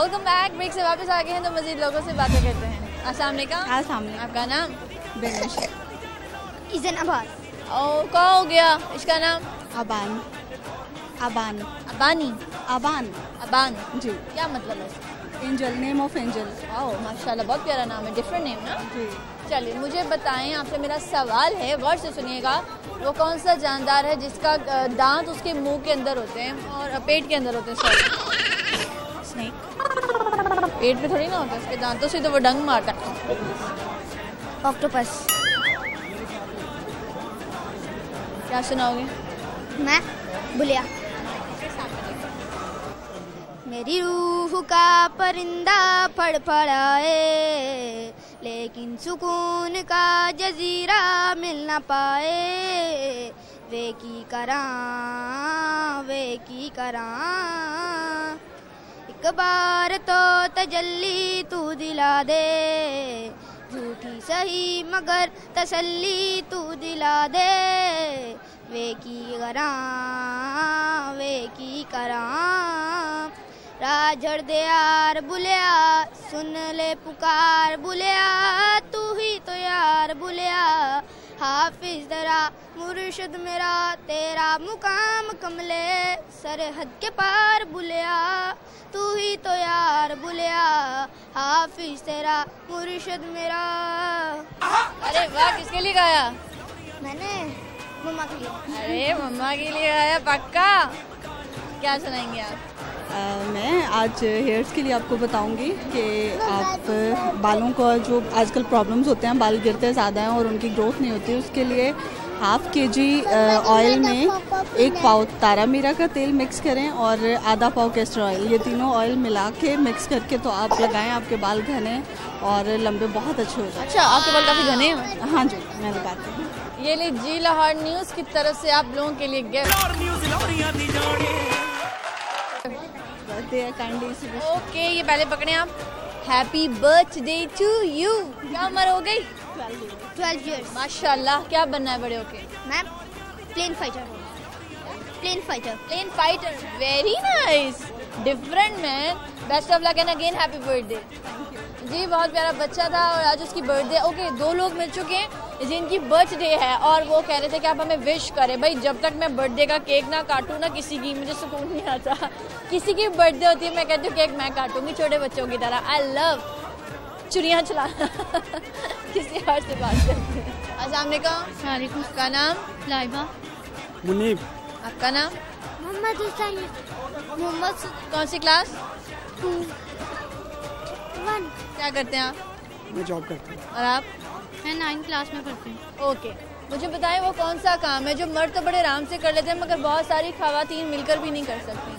Welcome back break से वापस आ गए हैं तो मजीद लोगों से बातें करते हैं। अस्सलाम वालेकुम। अस्सलाम आपका नाम? बेनिश इजन आबाद और क्या हो गया? इसका नाम? अबान। अबान। अबानी। अबान। अबान। जी। क्या मतलब है angel name of angel wow माशाल्लाह बहुत प्यारा नाम है। डिफरेंट नेम ना? जी। चलिए मुझे बताएँ आपसे मेरा सवाल है गौर से सुनिएगा। वो कौन सा जानदार है जिसका दांत उसके मुँह के अंदर होते हैं और पेट के अंदर होते हैं सॉरी पेट में थोड़ी ना होता है उसके दांतों से तो वो डंग मारता है। ऑक्टोपस। क्या सुनाओगे? मैं? बुलिया। मेरी रूह का परिंदा फड़फड़ाए लेकिन सुकून का जजीरा मिल ना पाए। वे की करा वे की करा। एक बार तो तजल्ली तू दिला दे। झूठी सही मगर तसल्ली तू दिला दे। वे की करा वे की करा। राजड़ दे यार बुलिया, सुन ले पुकार बुलिया। तू ही तो यार बुलिया। हाफिज दरा मुर्शिद मेरा तेरा मुकाम कमले सरहद के पार बुलिया। तू ही तो यार बुलिया हाफिज तेरा मुर्शिद मेरा। अरे वाह किसके लिए गाया? मैंने मम्मा के लिए। अरे मम्मा के लिए गाया पक्का? क्या सुनाएँगे आप? अ, मैं आज हेयर्स के लिए आपको बताऊँगी कि आप बालों का जो आजकल प्रॉब्लम्स होते हैं बाल गिरते ज़्यादा हैं और उनकी ग्रोथ नहीं होती उसके लिए हाफ़ के जी ऑयल में एक पाव तारा मीरा का तेल मिक्स करें और आधा पाव कैस्टर ऑयल ये तीनों ऑयल मिला के मिक्स करके तो आप लगाएँ आपके बाल घने और लंबे बहुत अच्छे हो जाए। अच्छा आपके बाल काफ़ी घने हैं? हैं जी मैं लगाती हूँ। ये लिए जी लाहौर न्यूज़ की तरफ़ से आप लोगों के लिए गिफ्ट ओके ये पहले पकड़े आप। हैप्पी बर्थडे टू यू क्या उम्र हो गई? ट्वेल्व ईयर्स माशाल्लाह क्या बनना है बड़े होके? मैं plane fighter plane fighter plane fighter very nice different man best of luck and again happy birthday जी बहुत प्यारा बच्चा था और आज उसकी बर्थडे ओके दो लोग मिल चुके हैं जिनकी बर्थडे है और वो कह रहे थे कि आप हमें विश करें। भाई जब तक मैं बर्थडे का केक ना काटूँ ना किसी की मुझे सुकून नहीं आता। किसी की बर्थडे होती है मैं कहती हूँ केक मैं काटूँगी छोटे बच्चों की तरह। आई लव चुड़ियाँ चलाना किसी और से बात करते हैं। अस्सलाम वालेकुम। आपका नाम? लाइबा। मुनीब। आपका नाम? मोहम्मद हुसैन। मोहम्मद कौन सी क्लास टू वन। क्या करते हैं आप? मैं जॉब करता हूँ। और आप? मैं नाइन्थ क्लास में पढ़ती हूँ। ओके मुझे बताएँ वो कौन सा काम है जो मर्द तो बड़े आराम से कर लेते हैं मगर बहुत सारी खातन मिलकर भी नहीं कर सकती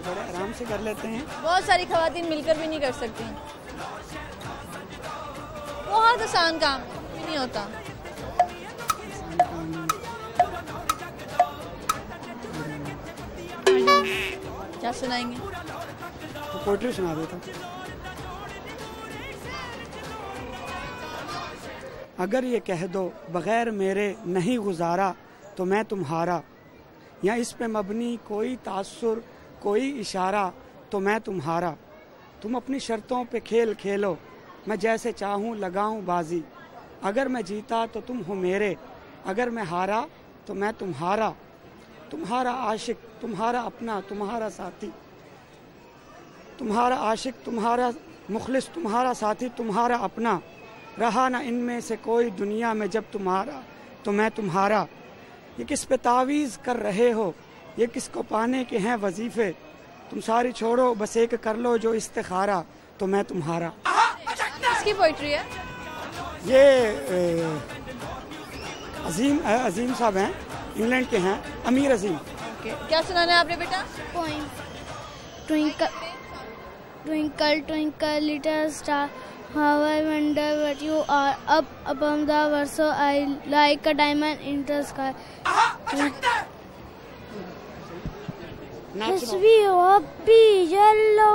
बड़े आराम से कर लेते हैं। बहुत सारी खातन मिलकर भी नहीं कर सकती बहुत आसान काम नहीं होता। क्या सुनाएँगे? तो पोइट्री सुना देता हूँ अगर ये कह दो, बगैर मेरे नहीं गुजारा तो मैं तुम्हारा। या इस पे मबनी कोई तासुर, कोई इशारा तो मैं तुम्हारा। तुम अपनी शर्तों पे खेल खेलो मैं जैसे चाहूँ, लगाऊँ बाजी। अगर मैं जीता तो तुम हो मेरे। अगर मैं हारा तो मैं तुम्हारा। तुम्हारा आशिक, तुम्हारा अपना, तुम्हारा साथी। तुम्हारा आशिक, तुम्हारा मुखलिस, तुम्हारा साथी, तुम्हारा अपना। रहा ना इनमें से कोई दुनिया में जब तुम्हारा तो मैं तुम्हारा। ये किस पे तावीज़ कर रहे हो? ये किसको पाने के हैं वजीफे? तुम सारी छोड़ो, बस एक कर लो जो इस्तिखारा तो मैं तुम्हारा। किसकी पोइट्री है? ये ए, अजीम अजीम साहब हैं इंग्लैंड के हैं अमीर अजीम। क्या सुनाना है आपने बेटा? Twinkle twinkle twinkle little star how I wonder what you are up upon the world so high like a diamond in the sky Yes, we hope be yellow.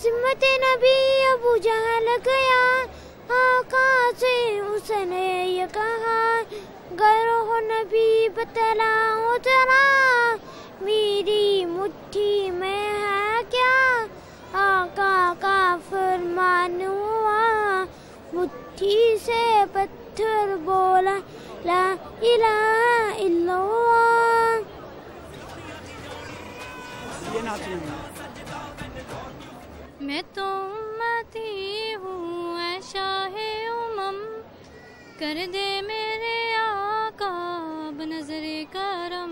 सिमत नबी अबू जहल गया आका से उसने ये कहा गैर हो नबी बतलाओ जरा मेरी मुट्ठी में है क्या आका का फरमान हुआ मुट्ठी से पत्थर बोला ला हूँ। मैं तो उम्मती हूँ ऐ शाहे उमम। कर दे मेरे आकाब नजरे करम।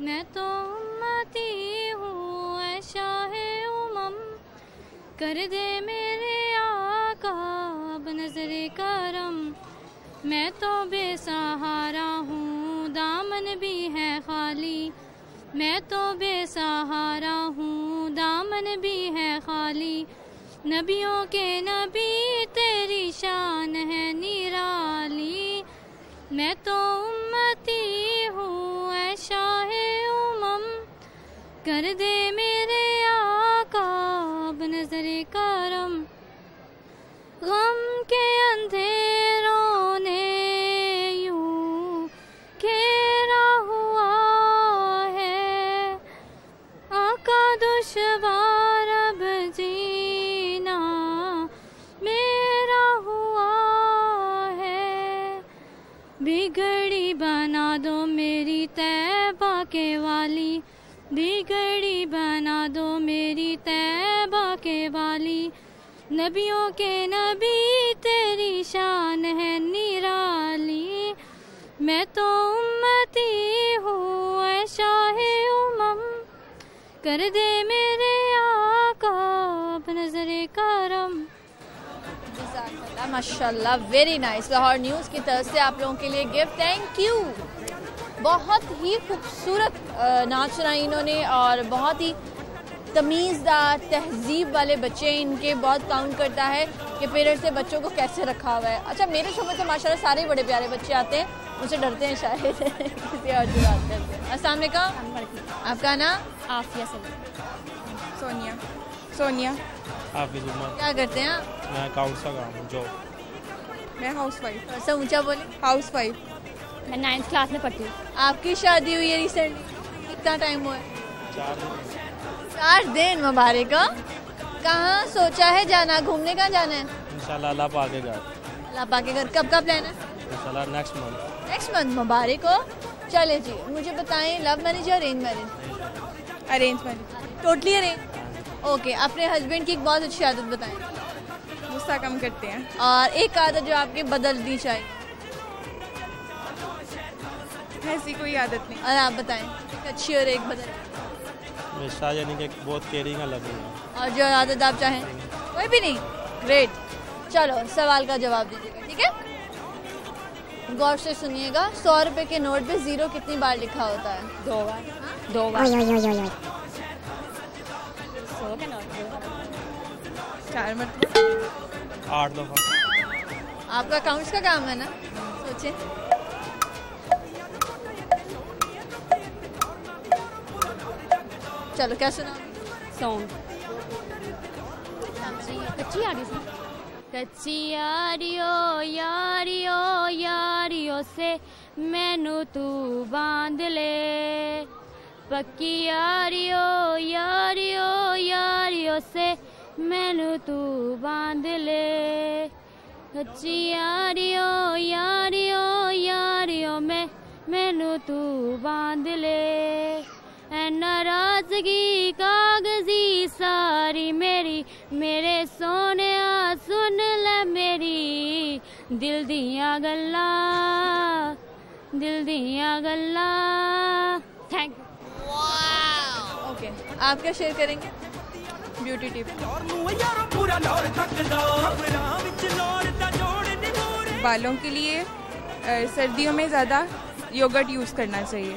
मैं तो मती हूँ ऐ शाहे उमम। कर दे दामन भी है खाली। मैं तो बेसहारा हूँ, दामन भी है खाली। नबियों के नबी, तेरी शान है निराली। मैं तो उम्मती हूँ, ऐ शाहे उमम। कर दे मेरे आकाब, नजरे करम। गम के अंधेरों नबियों के नबी, तेरी शान है निराली। मैं तो उम्मती हूँ शाहे उमम। कर दे मेरे आका नजरे करम। माशाल्लाह वेरी नाइस लाहौर न्यूज़ की तरफ़ से आप लोगों के लिए गिफ्ट थैंक यू बहुत ही खूबसूरत नाच सुना इन्होंने और बहुत ही तमीज़दार तहजीब वाले बच्चे इनके बहुत काउंट करता है कि पेरेंट्स ने बच्चों को कैसे रखा हुआ है। अच्छा मेरे शो में तो माशाल्लाह सारे ही बड़े प्यारे बच्चे आते हैं। मुझसे डरते हैं शायद। किसी और से बात करते हैं। अस्सलाम वालेकुम। आपका नाम? आफिया से सोनिया। सोनिया। हाफिज उमर क्या करते हैं आप? मैं अकाउंट्स का काम जॉब मैं हाउस वाइफ थोड़ा सा ऊँचा बोले। हाउस वाइफ मैं नाइन्थ क्लास में पढ़ती हूँ। आपकी शादी हुई है रिसेंटली कितना टाइम हुआ है? चार दिन मुबारक हो। कहाँ सोचा है जाना? घूमने कहाँ जाना है? इंशाल्लाह अल्लाह पाके घर। अल्लाह पाक घर। कब का प्लान है? इंशाल्लाह नेक्स्ट मंथ नेक्स्ट मंथ मुबारक हो। चले जी मुझे बताएँ लव मैरिज या arrange marriage arrange marriage totally arrange okay अपने हस्बैंड की एक बहुत अच्छी आदत बताएँ। गुस्सा कम करते हैं। और एक आदत जो आपके बदल दी चाहिए ऐसी कोई आदत नहीं। और आप बताएँ अच्छी और एक बदल। रिश्ता यानी कि बहुत केयरिंग अलग है। और जो आदत आप चाहें। कोई भी नहीं। ग्रेट चलो सवाल का जवाब दीजिएगा ठीक है? गौर से सुनिएगा सौ रुपए के नोट पे ज़ीरो कितनी बार लिखा होता है? दो बार। दो बार। चार मतलब आठ दफ़ा। आपका अकाउंट्स का काम है ना? सोचे चलो क्या सुना सॉन्ग कच्ची आ रही कच्ची यारियो यारियो यारियो से मैनू तू बाँध ले पक्की यारियो यारियो यारियो से मैनू तू बाँध ले कच्ची यारियो यारियो यारियो में मैनू तू बाँध ले ऐ नाराज़गी कागज़ी सारी मेरी मेरे सोने सुन ले मेरी। दिल दिया गल्लां दिल दियाँ गल्लां। थैंक ओके आप क्या शेयर करेंगे? ब्यूटी टिप बालों के लिए सर्दियों में ज़्यादा योगर्ट यूज़ करना चाहिए।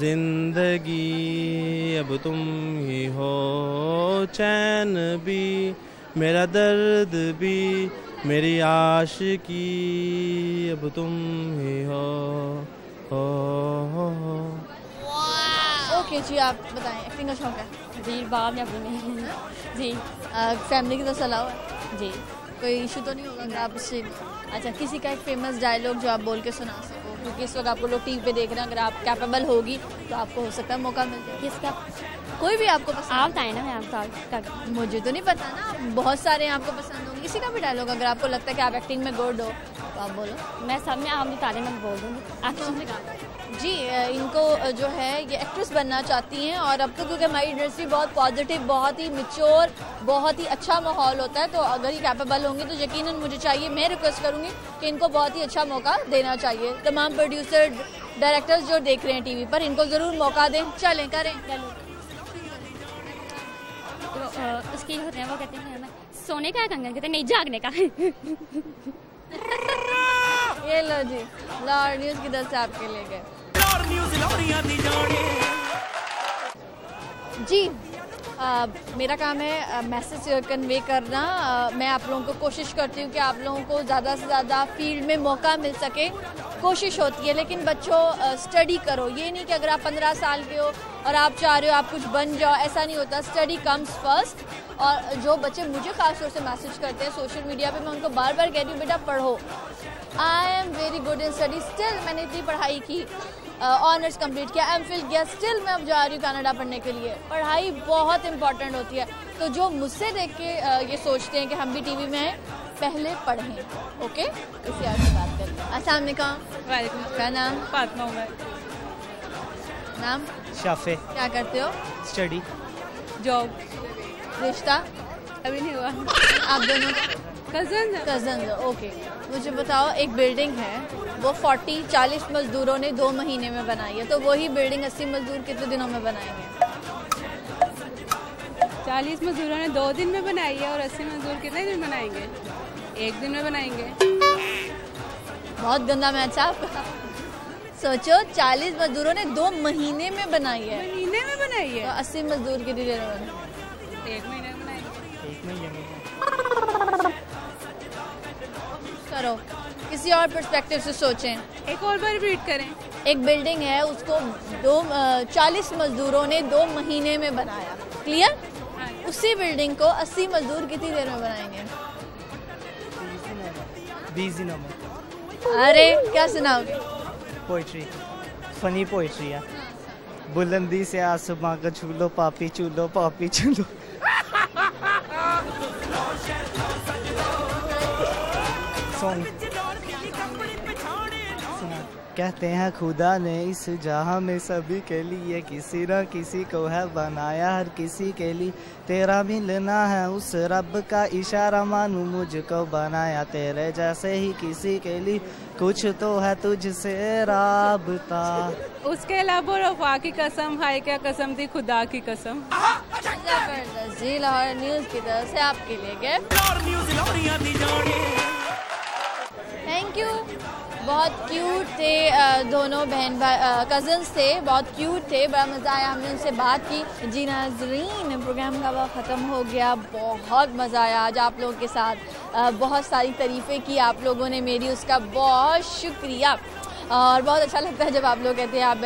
ज़िंदगी अब तुम ही हो चैन भी मेरा दर्द भी मेरी आश की अब तुम ही हो हो, हो। ओके जी आप बताएँ एक्टिंग का शौक है? जी बाप ने अपनी जी फैमिली की तो सलाह है? जी। कोई इशू तो नहीं होगा अगर आप उससे अच्छा किसी का एक फ़ेमस डायलॉग जो आप बोल के सुना क्योंकि इस वक्त आपको लोग टीवी पे देख रहे हैं। अगर आप कैपेबल होगी तो आपको हो सकता है मौका मिल जाए। किसका कोई भी आपको पसंद आप आए ना मैं आपका तक मुझे तो नहीं पता ना। बहुत सारे आपको पसंद होंगे। किसी का भी डायलॉग अगर आपको लगता है कि आप एक्टिंग में गुड हो तो आप बोलो। मैं सब में आप बता दें मैं बोल दूँगी। एक्शन से जी इनको जो है ये एक्ट्रेस बनना चाहती हैं और अब तो क्योंकि हमारी इंडस्ट्री बहुत पॉजिटिव बहुत ही मिच्योर बहुत ही अच्छा माहौल होता है तो अगर ये कैपेबल होंगी तो यकीनन मुझे चाहिए मैं रिक्वेस्ट करूँगी कि इनको बहुत ही अच्छा मौका देना चाहिए। तमाम प्रोड्यूसर डायरेक्टर्स जो देख रहे हैं टीवी पर इनको ज़रूर मौका दें। चलें करें। तो उसकी होते हैं वो कहते हैं सोने का कंगन कहते हैं नहीं जागने का। ये लो जी लाहौर न्यूज़ की तरफ़ से आपके लिए गए? जी अ, मेरा काम है मैसेज कन्वे करना। अ, मैं आप लोगों को कोशिश करती हूँ कि आप लोगों को ज़्यादा से ज़्यादा फ़ील्ड में मौका मिल सके। कोशिश होती है लेकिन बच्चों स्टडी करो। ये नहीं कि अगर आप पंद्रह साल के हो और आप चाह रहे हो आप कुछ बन जाओ ऐसा नहीं होता। स्टडी कम्स फ़र्स्ट और जो बच्चे मुझे खास तौर से मैसेज करते हैं सोशल मीडिया पे मैं उनको बार बार कहती हूँ बेटा पढ़ो। I am very good in study still मैंने इतनी पढ़ाई की। ऑनर्स कंप्लीट किया। एम फिल किया स्टिल मैं अब जा रही हूँ कनाडा पढ़ने के लिए। पढ़ाई बहुत इंपॉर्टेंट होती है। तो जो मुझसे देख के ये सोचते हैं कि हम भी टीवी में हैं पहले पढ़ें ओके इसी और से बात करते हैं। अस्सलाम वालेकुम। वालेकुम क्या नाम? फातमा उमर। नाम? शाफे। क्या करते हो? स्टडी। जॉब। रिश्ता? अभी नहीं हुआ। आप दोनों? कज़न कज़न ओके मुझे बताओ एक बिल्डिंग है। वो 40 40 मजदूरों ने दो महीने में बनाई है। तो वही बिल्डिंग 80 मजदूर कितने दिनों में बनाएँगे चालीस मजदूरों ने दो दिन में बनाई है और अस्सी मजदूर कितने दिन बनाएँगे? एक दिन में बनाएँगे। बहुत गंदा मैच है आपका सोचो 40 मजदूरों ने दो महीने में बनाई है। महीने में बनाई तो है 80 मजदूर कितनी देर में एक महीने में बनाएँगे। एक महीने में। किसी और पर्सपेक्टिव से सोचें। एक और बार रिपीट करें। एक बिल्डिंग है उसको दो चालीस मजदूरों ने दो महीने में बनाया। क्लियर उसी बिल्डिंग को 80 मजदूर कितनी देर में बनाएँगे? बीस दिनों में अरे क्या सुनाओगे? पोइट्री फनी पोइट्री है बुलंदी से आसमां का छूलो पापी चूलो पापी चूलो सॉन्ग सुना। कहते हैं खुदा ने इस जहाँ में सभी के लिए किसी न किसी को है बनाया हर किसी के लिए तेरा मिलना है। उस रब का इशारा मानू मुझको बनाया तेरे जैसे ही किसी के लिए। कुछ तो है तुझसे राबता। उसके अलावा रफा की कसम हाय क्या कसम थी खुदा की कसम। ज़बरदस्त जी लाहौर न्यूज़ की तरफ़ से आपके लिए गए थैंक यू बहुत क्यूट थे दोनों बहन कजन्स थे, बहुत क्यूट थे, बड़ा मज़ा आया, हमने उनसे बात की। जी नाजरीन प्रोग्राम का वह ख़त्म हो गया, बहुत मज़ा आया आज आप लोगों के साथ। बहुत सारी तारीफ़ें की आप लोगों ने मेरी, उसका बहुत शुक्रिया। और बहुत अच्छा लगता है जब आप लोग कहते हैं, आप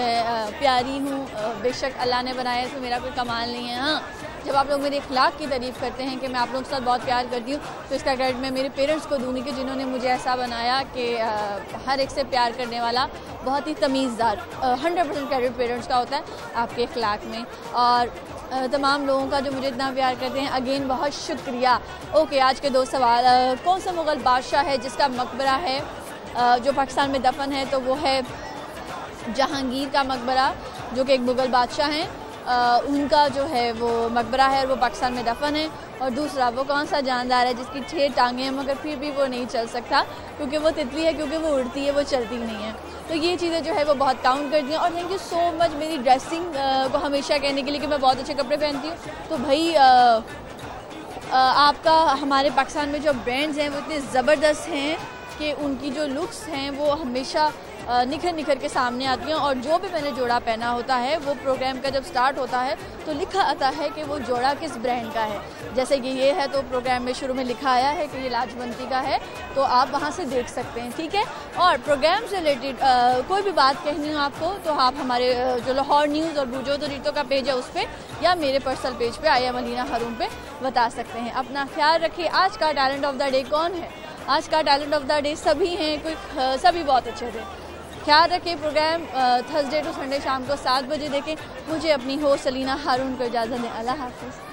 प्यारी हूँ बेशक अल्लाह ने बनाया तो मेरा कोई कमाल नहीं है। हाँ। जब आप लोग मेरे इखलाक की तारीफ़ करते हैं कि मैं आप लोगों के साथ बहुत प्यार करती हूँ तो इसका क्रेडिट मैं मेरे पेरेंट्स को दूँगी कि जिन्होंने मुझे ऐसा बनाया कि हर एक से प्यार करने वाला बहुत ही तमीज़दार हंड्रेड परसेंट क्रेडिट पेरेंट्स का होता है आपके इखलाक में। और तमाम लोगों का जो मुझे इतना प्यार करते हैं अगेन बहुत शुक्रिया। ओके आज के दो सवाल कौन सा मुग़ल बादशाह है जिसका मकबरा है जो पाकिस्तान में दफन है तो वो है जहांगीर का मकबरा, जो कि एक मुग़ल बादशाह हैं। उनका जो है वो मकबरा है और वो पाकिस्तान में दफन है। और दूसरा वो कौन सा जानदार है जिसकी छः टांगें हैं मगर फिर भी वो नहीं चल सकता क्योंकि वो तितली है क्योंकि वो उड़ती है वो चलती नहीं है। तो ये चीज़ें जो है वो बहुत काउंट करती हैं। और थैंक यू सो मच मेरी ड्रेसिंग को हमेशा कहने के लिए कि मैं बहुत अच्छे कपड़े पहनती हूँ। तो भाई आ, आ, आपका हमारे पाकिस्तान में जो ब्रांड्स हैं वो इतने ज़बरदस्त हैं कि उनकी जो लुक्स हैं वो हमेशा निखर निखर के सामने आती हैं और जो भी मैंने जोड़ा पहना होता है, वो प्रोग्राम का जब स्टार्ट होता है तो लिखा आता है कि वो जोड़ा किस ब्रांड का है। जैसे कि ये है तो प्रोग्राम में शुरू में लिखा आया है कि ये लाजवंती का है तो आप वहाँ से देख सकते हैं, ठीक है? और प्रोग्राम से रिलेटेड कोई भी बात कहनी हो आपको तो आप हमारे जो लाहौर न्यूज़ और बुजो रीतों का पेज है उस पर या मेरे पर्सनल पेज पे आया मलिना हरूम पे बता सकते हैं। अपना ख्याल रखिए, आज का टैलेंट ऑफ़ द डे कौन है? आज का टैलेंट ऑफ़ द डे सभी हैं, कोई सभी बहुत अच्छे थे। ख्याल रखें प्रोग्राम थर्सडे टू संडे शाम को सात बजे देखें। मुझे अपनी हो सलीना हारून को इजाज़त दें। अल्लाह हाफिज़।